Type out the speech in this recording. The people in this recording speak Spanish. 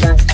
the.